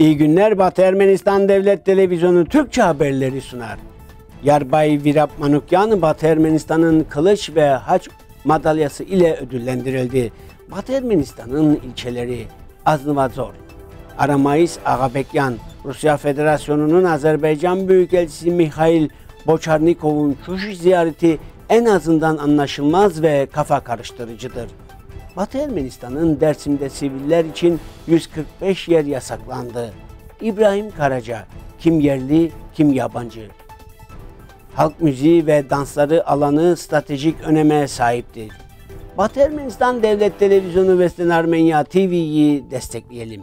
İyi günler Batı Ermenistan Devlet Televizyonu Türkçe haberleri sunar. Yarbay Virap Manukyan Batı Ermenistan'ın kılıç ve haç madalyası ile ödüllendirildi. Batı Ermenistan'ın ilçeleri Aznavazor, Aramayis Agabekyan, Rusya Federasyonu'nun Azerbaycan Büyükelçisi Mikhail Boçarnikov'un Şuşi ziyareti en azından anlaşılmaz ve kafa karıştırıcıdır. Batı Ermenistan'ın Dersim'de siviller için 145 yer yasaklandı. İbrahim Karaca, kim yerli kim yabancı. Halk müziği ve dansları alanı stratejik öneme sahiptir. Batı Ermenistan Devlet Televizyonu Vesten Armenya TV'yi destekleyelim.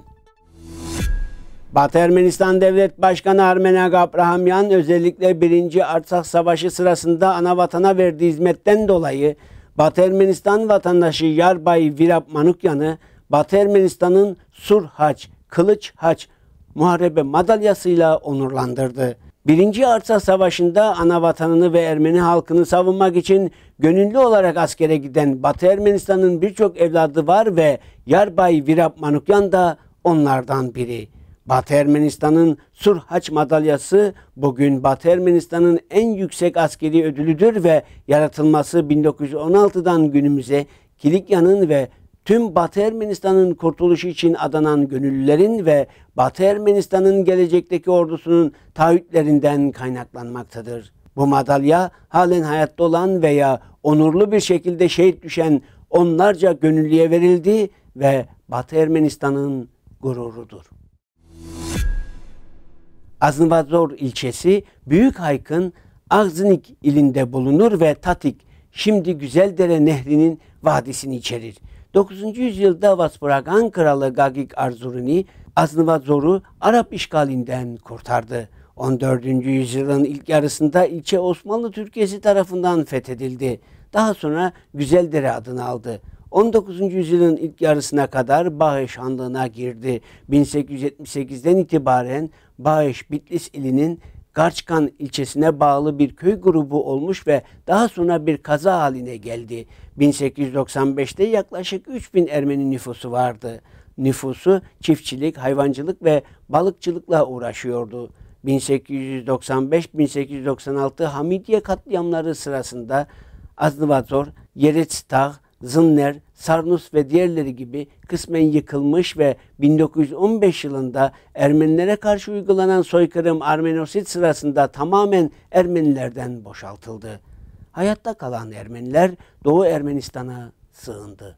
Batı Ermenistan Devlet Başkanı Armenak Abrahamyan özellikle 1. Artsakh Savaşı sırasında ana vatana verdiği hizmetten dolayı Batı Ermenistan vatandaşı Yarbay Virap Manukyan'ı Batı Ermenistan'ın Sur Haç, Kılıç Haç muharebe madalyasıyla onurlandırdı. Birinci Arsa Savaşı'nda ana vatanını ve Ermeni halkını savunmak için gönüllü olarak askere giden Batı Ermenistan'ın birçok evladı var ve Yarbay Virap Manukyan da onlardan biri. Batı Ermenistan'ın Surhaç madalyası bugün Batı Ermenistan'ın en yüksek askeri ödülüdür ve yaratılması 1916'dan günümüze Kilikya'nın ve tüm Batı Ermenistan'ın kurtuluşu için adanan gönüllülerin ve Batı Ermenistan'ın gelecekteki ordusunun taahhütlerinden kaynaklanmaktadır. Bu madalya halen hayatta olan veya onurlu bir şekilde şehit düşen onlarca gönüllüye verildi ve Batı Ermenistan'ın gururudur. Aznavazor ilçesi Büyük Hayk'ın Agznik ilinde bulunur ve Tatik şimdi Güzeldere Nehri'nin vadisini içerir. 9. yüzyılda Vaspuragan kralı Gagik Arzuruni Aznavazor'u Arap işgalinden kurtardı. 14. yüzyılın ilk yarısında ilçe Osmanlı Türkiye'si tarafından fethedildi. Daha sonra Güzeldere adını aldı. 19. yüzyılın ilk yarısına kadar Bağış Hanlığı'na girdi. 1878'den itibaren Bağış Bitlis ilinin Garçkan ilçesine bağlı bir köy grubu olmuş ve daha sonra bir kaza haline geldi. 1895'te yaklaşık 3000 Ermeni nüfusu vardı. Nüfusu çiftçilik, hayvancılık ve balıkçılıkla uğraşıyordu. 1895-1896 Hamidiye katliamları sırasında Aznavazor, Yeretstağ, Zınner, Sarnus ve diğerleri gibi kısmen yıkılmış ve 1915 yılında Ermenilere karşı uygulanan soykırım Armenosit sırasında tamamen Ermenilerden boşaltıldı. Hayatta kalan Ermeniler Doğu Ermenistan'a sığındı.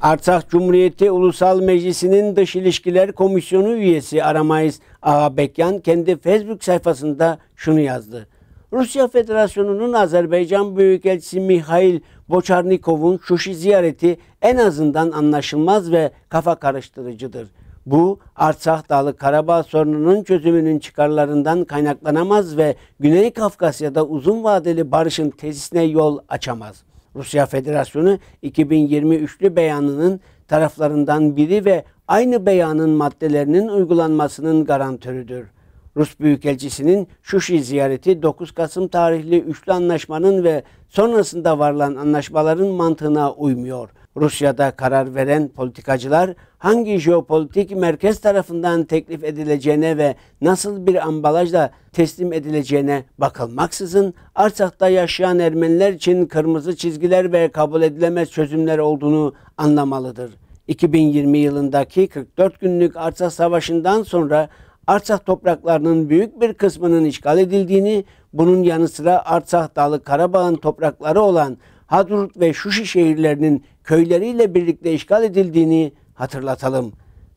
Artsakh Cumhuriyeti Ulusal Meclisi'nin Dış İlişkiler Komisyonu üyesi Aramayız Ağabekyan kendi Facebook sayfasında şunu yazdı. Rusya Federasyonu'nun Azerbaycan Büyükelçisi Mikhail Boçarnikov'un Şuşi ziyareti en azından anlaşılmaz ve kafa karıştırıcıdır. Bu Artsakh Dağlı Karabağ sorununun çözümünün çıkarlarından kaynaklanamaz ve Güney Kafkasya'da uzun vadeli barışın tesisine yol açamaz. Rusya Federasyonu 2023'lü beyanının taraflarından biri ve aynı beyanın maddelerinin uygulanmasının garantörüdür. Rus Büyükelçisi'nin Şuşi ziyareti 9 Kasım tarihli üçlü anlaşmanın ve sonrasında varılan anlaşmaların mantığına uymuyor. Rusya'da karar veren politikacılar hangi jeopolitik merkez tarafından teklif edileceğine ve nasıl bir ambalajla teslim edileceğine bakılmaksızın Artsak'ta yaşayan Ermeniler için kırmızı çizgiler ve kabul edilemez çözümler olduğunu anlamalıdır. 2020 yılındaki 44 günlük Artsak Savaşı'ndan sonra Artsakh topraklarının büyük bir kısmının işgal edildiğini, bunun yanı sıra Artsakh Dağlı Karabağ'ın toprakları olan Hadrut ve Şuşi şehirlerinin köyleriyle birlikte işgal edildiğini hatırlatalım.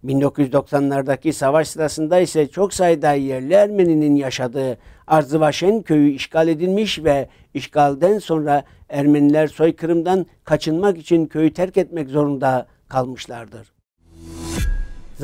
1990'lardaki savaş sırasında ise çok sayıda yerli Ermeninin yaşadığı Arzıvaşen köyü işgal edilmiş ve işgalden sonra Ermeniler soykırımdan kaçınmak için köyü terk etmek zorunda kalmışlardır.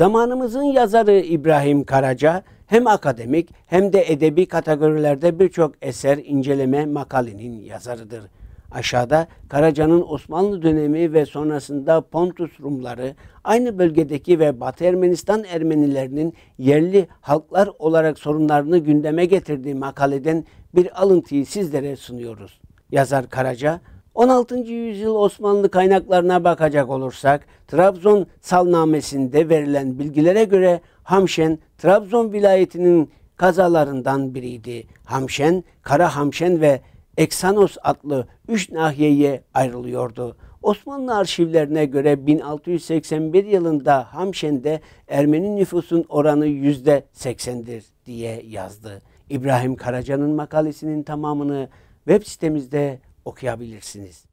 Zamanımızın yazarı İbrahim Karaca hem akademik hem de edebi kategorilerde birçok eser, inceleme, makalenin yazarıdır. Aşağıda Karaca'nın Osmanlı dönemi ve sonrasında Pontus Rumları, aynı bölgedeki ve Batı Ermenistan Ermenilerinin yerli halklar olarak sorunlarını gündeme getirdiği makaleden bir alıntıyı sizlere sunuyoruz. Yazar Karaca, 16. yüzyıl Osmanlı kaynaklarına bakacak olursak Trabzon salnamesinde verilen bilgilere göre Hamşen Trabzon vilayetinin kazalarından biriydi. Hamşen, Kara Hamşen ve Eksanos adlı üç nahiyeye ayrılıyordu. Osmanlı arşivlerine göre 1681 yılında Hamşen'de Ermeni nüfusun oranı yüzde 80'dir diye yazdı. İbrahim Karaca'nın makalesinin tamamını web sitemizde okuyabilirsiniz.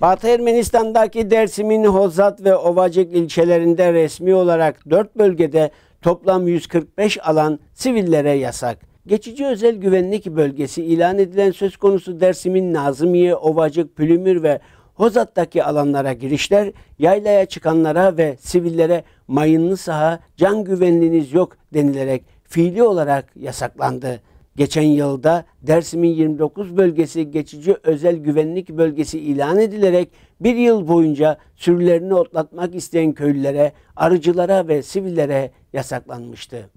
Batı Ermenistan'daki Dersim'in Hozat ve Ovacık ilçelerinde resmi olarak 4 bölgede toplam 145 alan sivillere yasak. Geçici özel güvenlik bölgesi ilan edilen söz konusu Dersim'in Nazımiye, Ovacık, Pülümür ve Hozat'taki alanlara girişler, yaylaya çıkanlara ve sivillere mayınlı saha, can güvenliğiniz yok denilerek fiili olarak yasaklandı. Geçen yılda Dersim'in 29 bölgesi geçici özel güvenlik bölgesi ilan edilerek bir yıl boyunca sürülerini otlatmak isteyen köylülere, arıcılara ve sivillere yasaklanmıştı.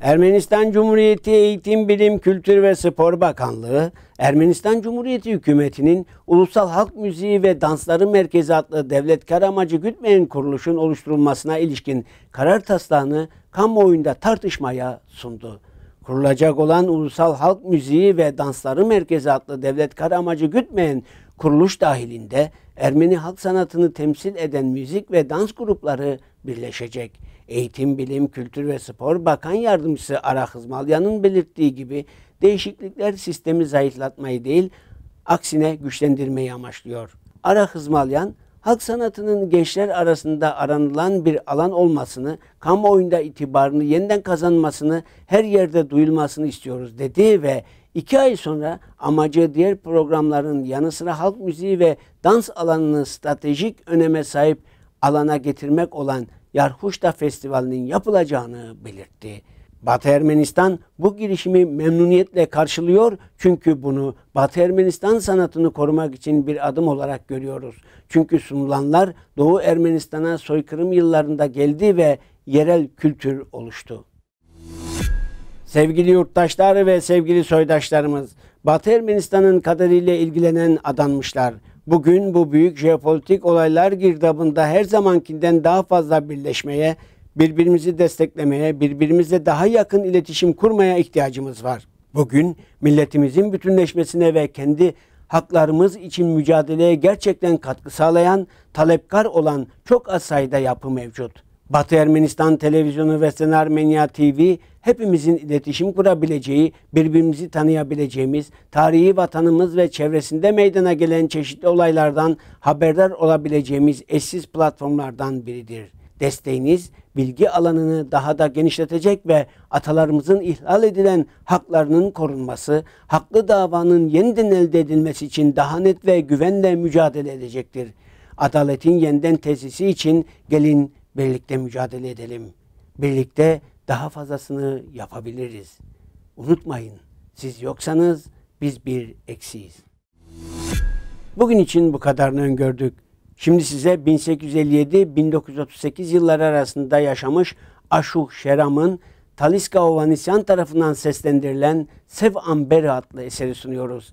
Ermenistan Cumhuriyeti Eğitim, Bilim, Kültür ve Spor Bakanlığı, Ermenistan Cumhuriyeti Hükümeti'nin Ulusal Halk Müziği ve Dansları Merkezi adlı devlet kar amacı gütmeyen kuruluşun oluşturulmasına ilişkin karar taslağını kamuoyunda tartışmaya sundu. Kurulacak olan Ulusal Halk Müziği ve Dansları Merkezi adlı devlet kar amacı gütmeyen kuruluş dahilinde Ermeni halk sanatını temsil eden müzik ve dans grupları birleşecek. Eğitim, Bilim, Kültür ve Spor Bakan Yardımcısı Ara Hızmalyan'ın belirttiği gibi değişiklikler sistemi zayıflatmayı değil, aksine güçlendirmeyi amaçlıyor. Ara Hızmalyan, halk sanatının gençler arasında aranılan bir alan olmasını, kamuoyunda itibarını yeniden kazanmasını, her yerde duyulmasını istiyoruz dedi ve iki ay sonra amacı diğer programların yanı sıra halk müziği ve dans alanını stratejik öneme sahip alana getirmek olan Yarhuşta Festivali'nin yapılacağını belirtti. Batı Ermenistan bu girişimi memnuniyetle karşılıyor çünkü bunu Batı Ermenistan sanatını korumak için bir adım olarak görüyoruz. Çünkü sunulanlar Doğu Ermenistan'a soykırım yıllarında geldi ve yerel kültür oluştu. Sevgili yurttaşlar ve sevgili soydaşlarımız, Batı Ermenistan'ın kaderiyle ilgilenen adanmışlar. Bugün bu büyük jeopolitik olaylar girdabında her zamankinden daha fazla birleşmeye, birbirimizi desteklemeye, birbirimizle daha yakın iletişim kurmaya ihtiyacımız var. Bugün milletimizin bütünleşmesine ve kendi haklarımız için mücadeleye gerçekten katkı sağlayan, talepkar olan çok az sayıda yapı mevcut. Batı Ermenistan Televizyonu ve Sen Armenya TV hepimizin iletişim kurabileceği, birbirimizi tanıyabileceğimiz, tarihi vatanımız ve çevresinde meydana gelen çeşitli olaylardan haberdar olabileceğimiz eşsiz platformlardan biridir. Desteğiniz bilgi alanını daha da genişletecek ve atalarımızın ihlal edilen haklarının korunması, haklı davanın yeniden elde edilmesi için daha net ve güvenle mücadele edecektir. Adaletin yeniden tesisi için gelin birlikte mücadele edelim. Birlikte daha fazlasını yapabiliriz. Unutmayın, siz yoksanız biz bir eksiyiz. Bugün için bu kadarını öngördük. Şimdi size 1857-1938 yılları arasında yaşamış Aşuh Şeram'ın Taliska Ovanisyan tarafından seslendirilen Sev Amberi adlı eseri sunuyoruz.